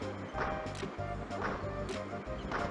Thank you.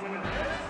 When it is,